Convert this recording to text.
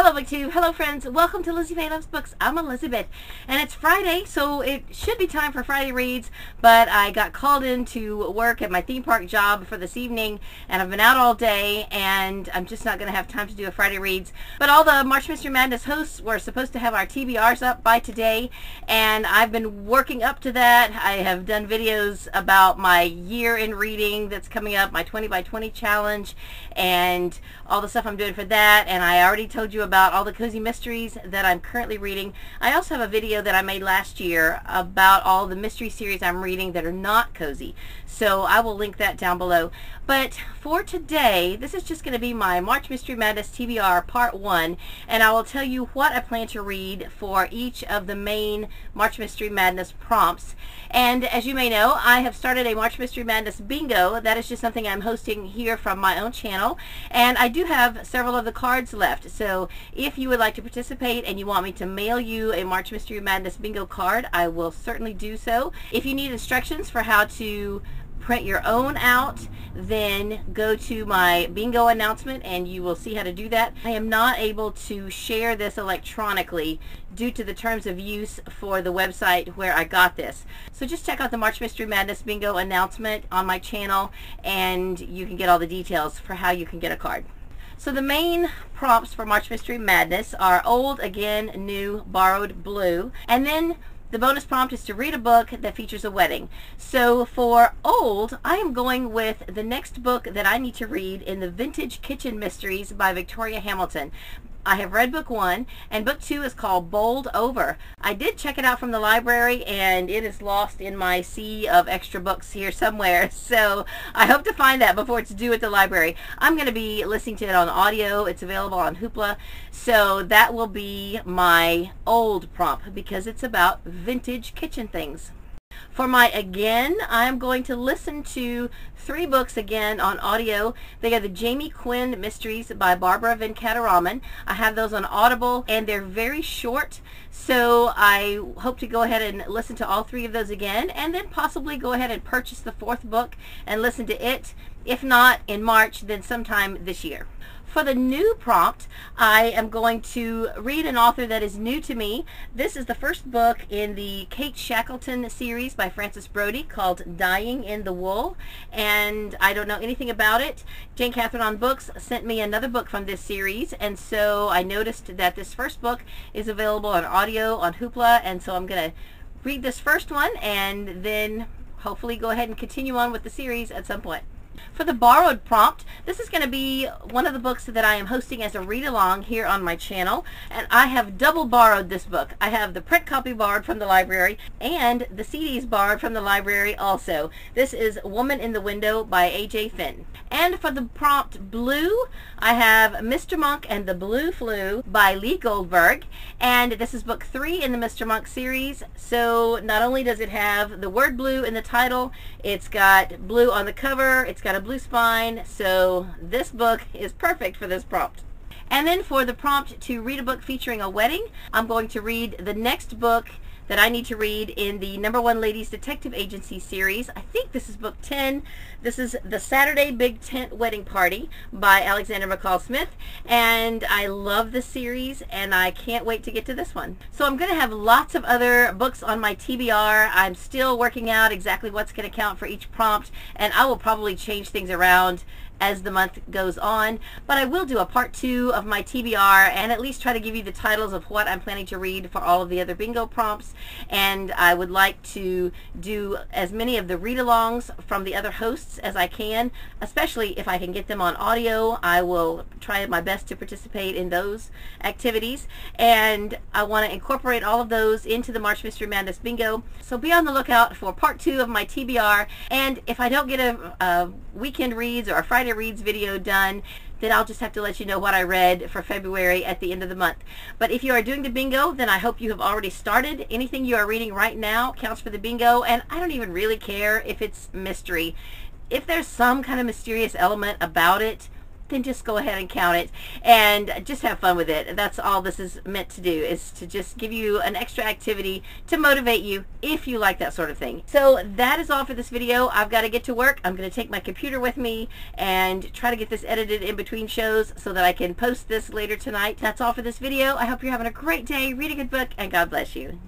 Hello BookTube, hello friends, welcome to Lizzie Faye Loves Books. I'm Elizabeth, and it's Friday, so it should be time for Friday Reads, but I got called in to work at my theme park job for this evening, and I've been out all day, and I'm just not going to have time to do a Friday Reads. But all the March Mystery Madness hosts were supposed to have our TBRs up by today, and I've been working up to that. I have done videos about my year in reading that's coming up, my 20 by 20 challenge, and all the stuff I'm doing for that, and I already told you about all the cozy mysteries that I'm currently reading. I also have a video that I made last year about all the mystery series I'm reading that are not cozy. So I will link that down below. But for today, this is just going to be my March Mystery Madness TBR Part 1, and I will tell you what I plan to read for each of the main March Mystery Madness prompts. And as you may know, I have started a March Mystery Madness bingo. That is just something I'm hosting here from my own channel. And I do have several of the cards left. So if you would like to participate and you want me to mail you a March Mystery Madness bingo card, I will certainly do so. If you need instructions for how to print your own out, then go to my bingo announcement and you will see how to do that. I am not able to share this electronically due to the terms of use for the website where I got this. So just check out the March Mystery Madness bingo announcement on my channel and you can get all the details for how you can get a card. So the main prompts for March Mystery Madness are old, again, new, borrowed, blue, and then the bonus prompt is to read a book that features a wedding. So for old, I am going with the next book that I need to read in the Vintage Kitchen Mysteries by Victoria Hamilton. I have read book one, and book two is called Bowled Over. I did check it out from the library, and it is lost in my sea of extra books here somewhere. So I hope to find that before it's due at the library. I'm going to be listening to it on audio. It's available on Hoopla. So that will be my old prompt because it's about vintage kitchen things. For my again, I'm going to listen to three books again on audio. They are the Jamie Quinn Mysteries by Barbara Venkataraman. I have those on Audible and they're very short. So I hope to go ahead and listen to all three of those again and then possibly go ahead and purchase the fourth book and listen to it. If not in March, then sometime this year. For the new prompt, I am going to read an author that is new to me. This is the first book in the Kate Shackleton series by Frances Brody called Dying in the Wool. And I don't know anything about it. Jayne Catherine on Books sent me another book from this series. And so I noticed that this first book is available on audio on Hoopla. And so I'm going to read this first one and then hopefully go ahead and continue on with the series at some point. For the borrowed prompt, this is going to be one of the books that I am hosting as a read-along here on my channel. And I have double borrowed this book. I have the print copy borrowed from the library and the CDs borrowed from the library also. This is Woman in the Window by A.J. Finn. And for the prompt blue, I have Mr. Monk and the Blue Flu by Lee Goldberg. And this is book three in the Mr. Monk series. So not only does it have the word blue in the title, it's got blue on the cover, it's got a blue spine. So this book is perfect for this prompt. And then for the prompt to read a book featuring a wedding, I'm going to read the next book that I need to read in the Number One Ladies Detective Agency series. I think this is book 10. This is The Saturday Big Tent Wedding Party by Alexander McCall Smith. And I love this series and I can't wait to get to this one. So I'm going to have lots of other books on my TBR. I'm still working out exactly what's going to count for each prompt and I will probably change things around as the month goes on. But I will do a part two of my TBR and at least try to give you the titles of what I'm planning to read for all of the other bingo prompts. And I would like to do as many of the read-alongs from the other hosts as I can, especially if I can get them on audio. I will try my best to participate in those activities. And I want to incorporate all of those into the March Mystery Madness Bingo. So be on the lookout for part two of my TBR. And if I don't get a, a weekend reads or a Friday Reads video done, then I'll just have to let you know what I read for February at the end of the month. But if you are doing the bingo, then I hope you have already started. Anything you are reading right now counts for the bingo, and I don't even really care if it's mystery. If there's some kind of mysterious element about it, then just go ahead and count it and just have fun with it. That's all this is meant to do is to just give you an extra activity to motivate you if you like that sort of thing. So that is all for this video. I've got to get to work. I'm going to take my computer with me and try to get this edited in between shows so that I can post this later tonight. That's all for this video. I hope you're having a great day. Read a good book and God bless you.